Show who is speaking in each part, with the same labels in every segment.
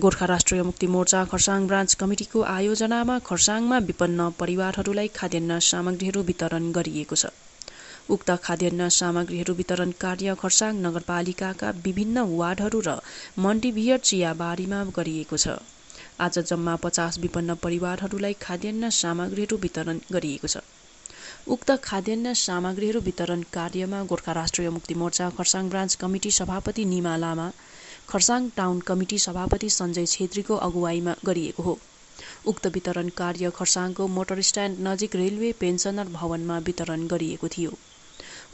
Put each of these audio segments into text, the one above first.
Speaker 1: गोर्खा राष्ट्रिय मुक्ति मोर्चा खरसाङ ब्रान्च कमिटिको आयोजनामा खरसाङमा विपन्न परिवारहरूलाई खाद्यान्न सामग्रीहरू वितरण गरिएको छ। उक्त खाद्यान्न सामग्रीहरू वितरण कार्य खरसाङ नगरपालिकाका विभिन्न वार्डहरू र मन्टिभियर चियाबारीमा गरिएको छ। आज जम्मा पचास विपन्न परिवारहरूलाई खाद्यान्न सामग्रीहरू वितरण गरिएको छ। उक्त खाद्यान्न सामग्रीहरू वितरण कार्यमा गोर्खा राष्ट्रिय मुक्ति मोर्चा खरसाङ ब्रान्च कमिटी सभापति निमा लामा खरसाङ टाउन कमिटी सभापति सञ्जय छेत्रीको अगुवाईमा गरिएको हो। उक्त वितरण कार्य खरसाङको मोटर स्ट्यान्ड नजिक रेलवे पेन्सनर भवनमा वितरण गरिएको थियो।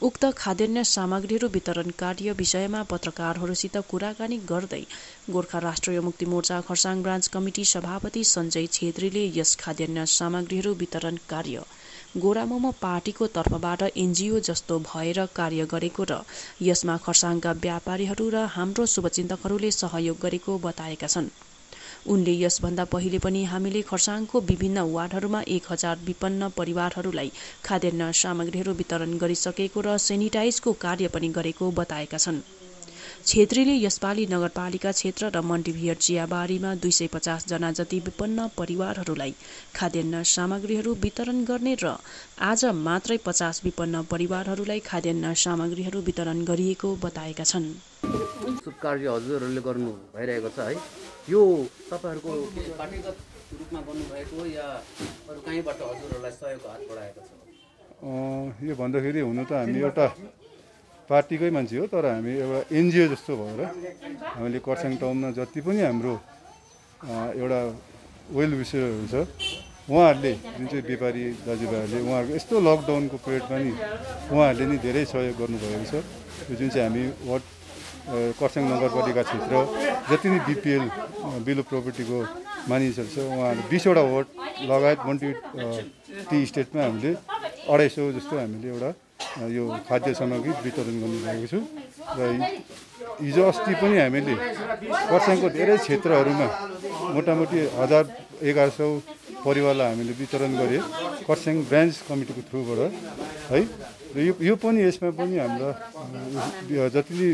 Speaker 1: उक्त खाद्यान्न सामग्रीहरू वितरण कार्य विषयमा पत्रकारहरूसित कुराकानी गर्दै गोर्खा राष्ट्रिय मुक्ति मोर्चा खरसाङ ब्रान्च कमिटी सभापति सञ्जय छेत्रीले यस खाद्यान्न सामग्रीहरू वितरण कार्य गोरामोमो पार्टीको तर्फबाट एनजिओ जस्तो भएर कार्य गरेको र यसमा खरसाङका व्यापारीहरू र हाम्रो शुभचिन्तकहरूले सहयोग गरेको बताएका छन्। उनले यसभन्दा पहिले पनि हामीले खरसाङको विभिन्न वार्डहरूमा एक हजार विपन्न परिवारहरूलाई खाद्यान्न सामग्रीहरू वितरण गरिसकेको र सेनिटाइजको कार्य पनि गरेको बताएका छन्। छेत्रीले यसपालि नगरपालिका क्षेत्र र मन्टिभियर चियाबारीमा दुई सय पचासजना जति विपन्न परिवारहरूलाई खाद्यान्न सामग्रीहरू वितरण गर्ने र आज मात्रै पचास विपन्न परिवारहरूलाई खाद्यान्न सामग्रीहरू वितरण गरिएको बताएका छन्।
Speaker 2: शुभ कार्य हजुरहरूले गर्नु भइरहेको छ है। यो तपाईँहरूको के पार्टीगत रूपमा गर्नुभएको या अरू कहीँबाट हजुरहरूलाई सहयोग हात बढाएको छ?
Speaker 3: यो भन्दाखेरि हुनु त हामी एउटा पार्टीकै मान्छे हो तर हामी एउटा एनजिओ जस्तो भएर हामीले खरसाङ टाउनमा जति पनि हाम्रो एउटा वेल विसरहरू छ उहाँहरूले जुन चाहिँ व्यापारी दाजुभाइहरूले उहाँहरूको यस्तो लकडाउनको पिरियडमा नि उहाँहरूले नि धेरै सहयोग गर्नुभएको छ। यो जुन चाहिँ हामी वार्ड खरसाङ नगरपालिका क्षेत्र जति नै बिपिएल बिलो प्रोपर्टीको मानिसहरू छ उहाँहरू बिसवटा वार्ड लगायत मन्टी टी स्टेटमा हामीले अढाई सौ जस्तो हामीले एउटा यो खाद्य सामग्री वितरण गर्नुभएको छु। र हिजो अस्ति पनि हामीले खरसाङको धेरै क्षेत्रहरूमा मोटामोटी हजार एघार सौ परिवारलाई हामीले वितरण गरे खरसाङ ब्रान्च कमिटीको थ्रुबाट है? र यो यो पनि यसमा पनि हाम्रा जति नै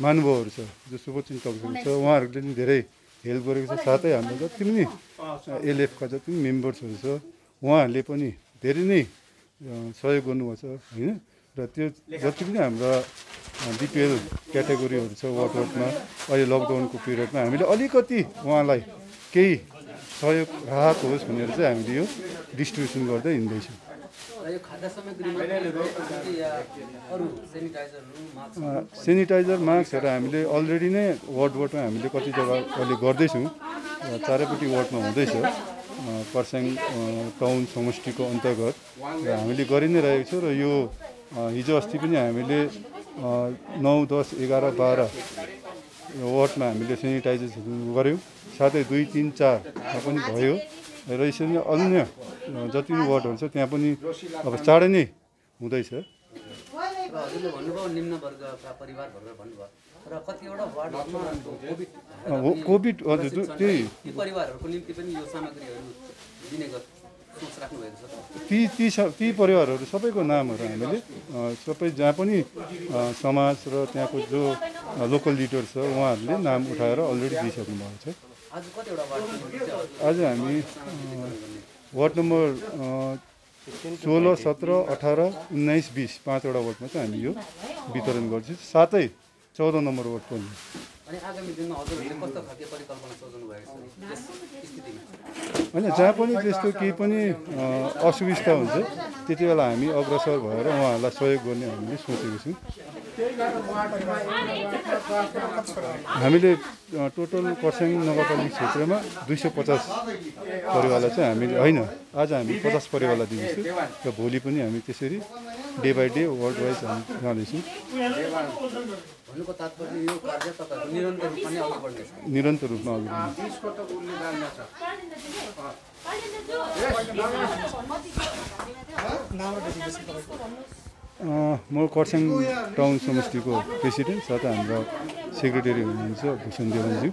Speaker 3: महानुभावहरू छ जो शुभचिन्तकहरू छ उहाँहरूले पनि धेरै हेल्प गरेको छ। साथै हाम्रो जति पनि एलएफका जति पनि मेम्बर्सहरू छ उहाँहरूले पनि धेरै नै सहयोग गर्नुभएको छ होइन? र त्यो जति पनि हाम्रा बिपिएल क्याटेगोरीहरू छ वार्ड वार्डमा अहिले लकडाउनको पिरियडमा हामीले अलिकति उहाँलाई केही सहयोग राहत होस् भनेर चाहिँ हामीले यो डिस्ट्रिब्युसन गर्दै हिँड्दैछौँ। सेनिटाइजर मास्कहरू हामीले अलरेडी नै वार्ड वार्डमा हामीले कति जग्गा अहिले गर्दैछौँ। चारैपट्टि वार्डमा हुँदैछ खरसाङ टाउन समष्टिको अन्तर्गत। र हामीले गरि नै रहेको छौँ र यो हिजो अस्ति पनि हामीले नौ दस एघार बाह्र वार्डमा हामीले सेनिटाइजर्सहरू गऱ्यौँ। साथै दुई तिन चारमा पनि भयो। र यसरी नै अन्य जति पनि वार्डहरू छ त्यहाँ पनि अब चाँडै नै हुँदैछ। कोभिड हजुर त्यही। ती ती ती परिवारहरू सबैको नामहरू हामीले सबै जहाँ पनि समाज र त्यहाँको जो लोकल लिडर छ उहाँहरूले नाम उठाएर अलरेडी दिइसक्नु भएको छ। आज हामी वार्ड नम्बर सोह्र सत्र अठार उन्नाइस बिस पाँचवटा वार्डमा चाहिँ हामी यो वितरण गर्छौँ। साथै चौध नम्बर वार्ड पनि। होइन जहाँ पनि त्यस्तो केही पनि असुविस्ता हुन्छ त्यति बेला हामी अग्रसर भएर उहाँहरूलाई सहयोग गर्ने हामीले सोचेको छौँ। हामीले टोटल खरसाङ नगरपालिका क्षेत्रमा दुई सय पचास परिवारलाई चाहिँ हामीले होइन आज हामी पचास परिवारलाई दिँदैछौँ र भोलि पनि हामी त्यसरी day by day world wise हामी जाँदैछौँ। निरन्तर रूपमा अघि म खरसाङ टाउन समष्टिको प्रेसिडेन्ट साथै हाम्रो सेक्रेटरी हुनुहुन्छ भूषण देवानज्यू।